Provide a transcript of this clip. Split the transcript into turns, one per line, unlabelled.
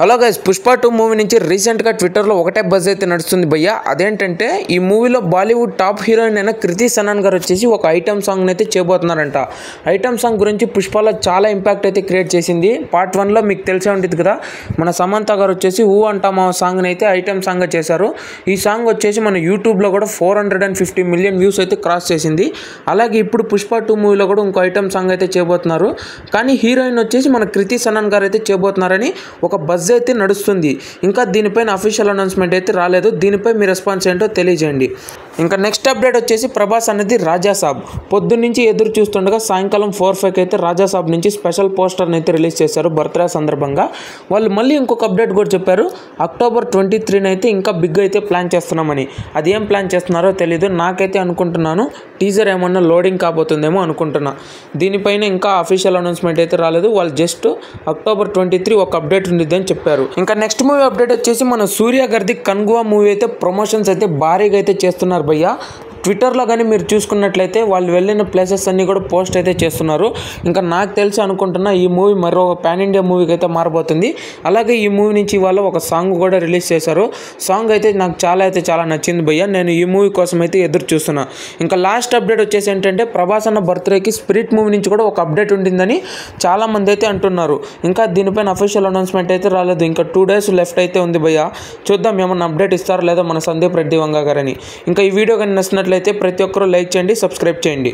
Hello guys Pushpa two movie నుంచి రీసెంట్గా ట్విట్టర్లో ఒకటే బజ్ అయితే నడుస్తుంది భయ్య. అదేంటంటే ఈ మూవీలో బాలీవుడ్ టాప్ హీరోయిన్ అయిన కృతి సనాన్ గారు వచ్చేసి ఒక ఐటమ్ సాంగ్ అయితే చేయబోతున్నారంట. ఐటమ్ సాంగ్ గురించి పుష్పలో చాలా ఇంపాక్ట్ అయితే క్రియేట్ చేసింది. పార్ట్ వన్లో మీకు తెలిసే ఉంటుంది కదా మన సమంత గారు వచ్చేసి ఊ అంటామా సాంగ్ని అయితే ఐటమ్ సాంగ్గా చేశారు. ఈ సాంగ్ వచ్చేసి మన యూట్యూబ్లో కూడా four hundred and fifty million views అయితే క్రాస్ చేసింది. అలాగే ఇప్పుడు పుష్ప టూ మూవీలో కూడా ఇంకో ఐటమ్ సాంగ్ అయితే చేయబోతున్నారు. కానీ హీరోయిన్ వచ్చేసి మన కృతి సనాన్ గారు అయితే చేయబోతున్నారని ఒక బజ్ అయితే నడుస్తుంది. ఇంకా దీనిపైన అఫీషియల్ అనౌన్స్మెంట్ అయితే రాలేదు. దీనిపై మీ రెస్పాన్స్ ఏంటో తెలియజేయండి. ఇంకా నెక్స్ట్ అప్డేట్ వచ్చేసి ప్రభాస్ అనేది రాజాసాబ్. పొద్దున్నుంచి ఎదురు చూస్తుండగా సాయంకాలం ఫోర్ ఫైవ్కి అయితే రాజాసాబ్ నుంచి స్పెషల్ పోస్టర్ని అయితే రిలీజ్ చేశారు బర్త్డే సందర్భంగా. వాళ్ళు మళ్ళీ ఇంకొక అప్డేట్ కూడా చెప్పారు. అక్టోబర్ ట్వంటీ త్రీని అయితే ఇంకా బిగ్ అయితే ప్లాన్ చేస్తున్నామని. అది ఏం ప్లాన్ చేస్తున్నారో తెలీదు. నాకైతే అనుకుంటున్నాను టీజర్ ఏమన్నా లోడింగ్ కాబోతుందేమో అనుకుంటున్నా. దీనిపైన ఇంకా అఫీషియల్ అనౌన్స్మెంట్ అయితే రాలేదు. వాళ్ళు జస్ట్ అక్టోబర్ ట్వంటీ త్రీ ఒక అప్డేట్ ఉండిద్ది అని చెప్పారు. ఇంకా నెక్స్ట్ మూవీ అప్డేట్ వచ్చేసి మన సూర్య గారిది కన్గువా మూవీ అయితే ప్రమోషన్స్ అయితే భారీగా అయితే చేస్తున్నారు. భయ్య ట్విట్టర్లో కానీ మీరు చూసుకున్నట్లయితే వాళ్ళు వెళ్ళిన ప్లేసెస్ అన్నీ కూడా పోస్ట్ అయితే చేస్తున్నారు. ఇంకా నాకు తెలిసి అనుకుంటున్నా ఈ మూవీ మరో పాన్ ఇండియా మూవీకి అయితే మారబోతుంది. అలాగే ఈ మూవీ నుంచి వాళ్ళు ఒక సాంగ్ కూడా రిలీజ్ చేశారు. సాంగ్ అయితే నాకు చాలా అయితే చాలా నచ్చింది భయ్య. నేను ఈ మూవీ కోసం అయితే ఎదురు చూస్తున్నా. ఇంకా లాస్ట్ అప్డేట్ వచ్చేసి ఏంటంటే ప్రభాస్ అన్న బర్త్డేకి స్పిరిట్ మూవీ నుంచి కూడా ఒక అప్డేట్ ఉండిందని చాలామంది అయితే అంటున్నారు. ఇంకా దీనిపైన అఫీషియల్ అనౌన్స్మెంట్ అయితే రాలేదు. ఇంకా టూ డేస్ లెఫ్ట్ అయితే ఉంది భయ్య. చూద్దాం ఏమన్నా అప్డేట్ ఇస్తారో లేదో మన సందీప్ రెడ్డి వంగ గారని. ఇంకా ఈ వీడియో కానీ నచ్చినట్లయితే ప్రతి ఒక్కరూ లైక్ చేయండి సబ్స్క్రైబ్ చేయండి.